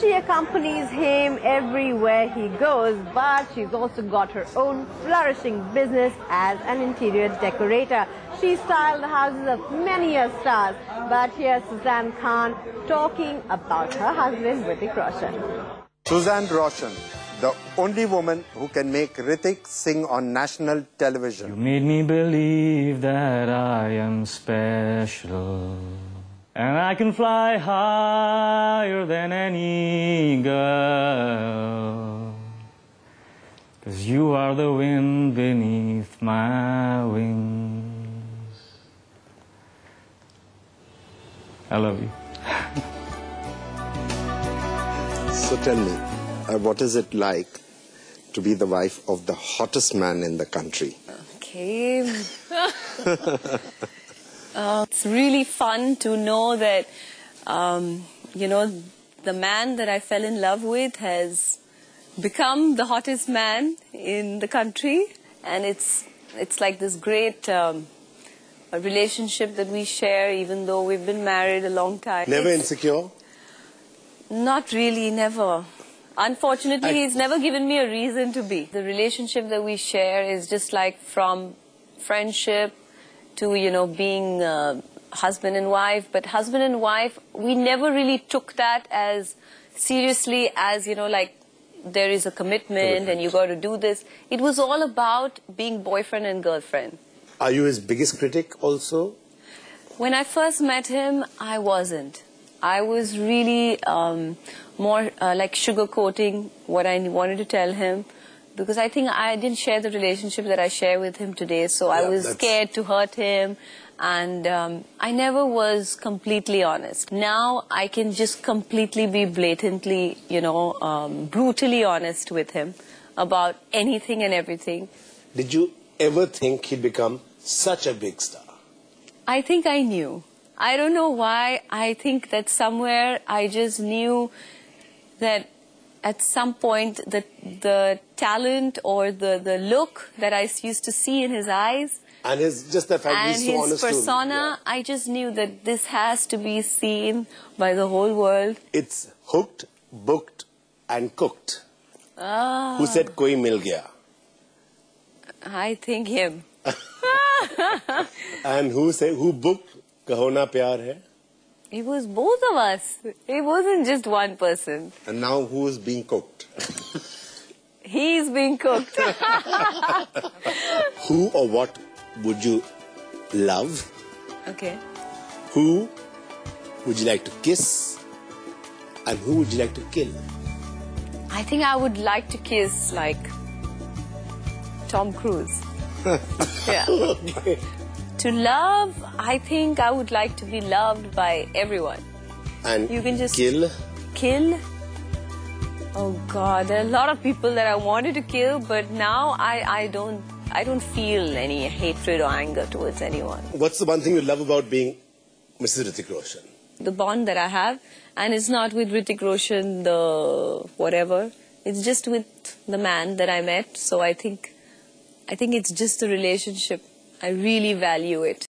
She accompanies him everywhere he goes, but she's also got her own flourishing business as an interior decorator. She styled the houses of many a stars, but here's Suzanne Khan talking about her husband, Hrithik Roshan. Suzanne Roshan, the only woman who can make Hrithik sing on national television. You made me believe that I am special. And I can fly higher than any girl. Cause you are the wind beneath my wings. I love you. So tell me, uh, what is it like to be the wife of the hottest man in the country? Okay. Uh, it's really fun to know that, um, you know, the man that I fell in love with has become the hottest man in the country, and it's it's like this great um, a relationship that we share, even though we've been married a long time. Never It's- insecure? Not really, never. Unfortunately, I- he's never given me a reason to be. The relationship that we share is just like from friendship to, you know, being uh, husband and wife. But husband and wife, we never really took that as seriously as, you know, like there is a commitment and you got to do this. It was all about being boyfriend and girlfriend. Are you his biggest critic also? When I first met him, I wasn't. I was really um, more uh, like sugarcoating what I wanted to tell him because I think I didn't share the relationship that I share with him today. So I was that's- scared to hurt him. And um, I never was completely honest. Now I can just completely be blatantly, you know, um, brutally honest with him about anything and everything. Did you ever think he'd become such a big star? I think I knew. I don't know why. I think that somewhere I just knew that at some point the the talent or the, the look that I used to see in his eyes And his just the fact and he's so his honest persona, I just knew that this has to be seen by the whole world. It's hooked, booked, and cooked. Ah, Who said koi mil gaya? I think him. And who said who booked Kaho Na Pyar Hai? It was both of us. It wasn't just one person. And now who is being cooked? He's being cooked. Who or what would you love? okay. Who would you like to kiss? And who would you like to kill? I think I would like to kiss like Tom Cruise. yeah. Okay. To love, I think I would like to be loved by everyone. And You can just- kill. Kill? Oh God, there are a lot of people that I wanted to kill, but now I, I don't I don't feel any hatred or anger towards anyone. What's the one thing you love about being Mrs. Hrithik Roshan? The bond that I have, and it's not with Hrithik Roshan, the whatever. It's just with the man that I met. So I think, I think it's just the relationship. I really value it.